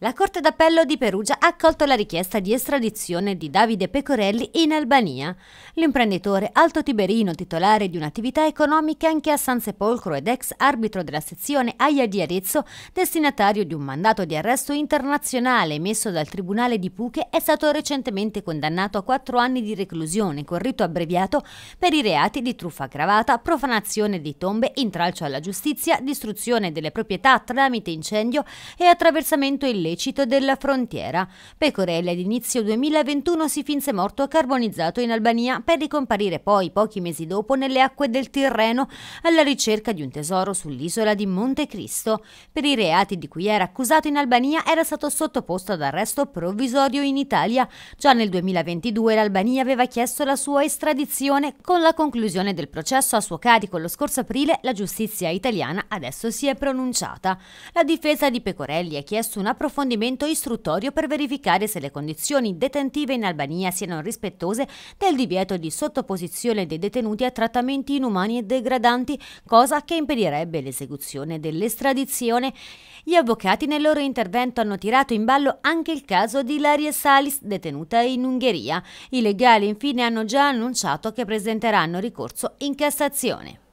La Corte d'Appello di Perugia ha accolto la richiesta di estradizione di Davide Pecorelli in Albania. L'imprenditore alto tiberino, titolare di un'attività economica anche a San Sepolcro ed ex arbitro della sezione Aia di Arezzo, destinatario di un mandato di arresto internazionale emesso dal Tribunale di Puche, è stato recentemente condannato a quattro anni di reclusione con rito abbreviato per i reati di truffa aggravata, profanazione di tombe, intralcio alla giustizia, distruzione delle proprietà tramite incendio e attraversamento illegale illecito della frontiera. Pecorelli ad inizio 2021 si finse morto carbonizzato in Albania per ricomparire poi pochi mesi dopo nelle acque del Tirreno alla ricerca di un tesoro sull'isola di Monte Cristo. Per i reati di cui era accusato in Albania era stato sottoposto ad arresto provvisorio in Italia. Già nel 2022 l'Albania aveva chiesto la sua estradizione. Con la conclusione del processo a suo carico lo scorso aprile la giustizia italiana adesso si è pronunciata. La difesa di Pecorelli ha chiesto un approfondimento approfondimento istruttorio per verificare se le condizioni detentive in Albania siano rispettose del divieto di sottoposizione dei detenuti a trattamenti inumani e degradanti, cosa che impedirebbe l'esecuzione dell'estradizione. Gli avvocati nel loro intervento hanno tirato in ballo anche il caso di Ilaria Salis, detenuta in Ungheria. I legali infine hanno già annunciato che presenteranno ricorso in Cassazione.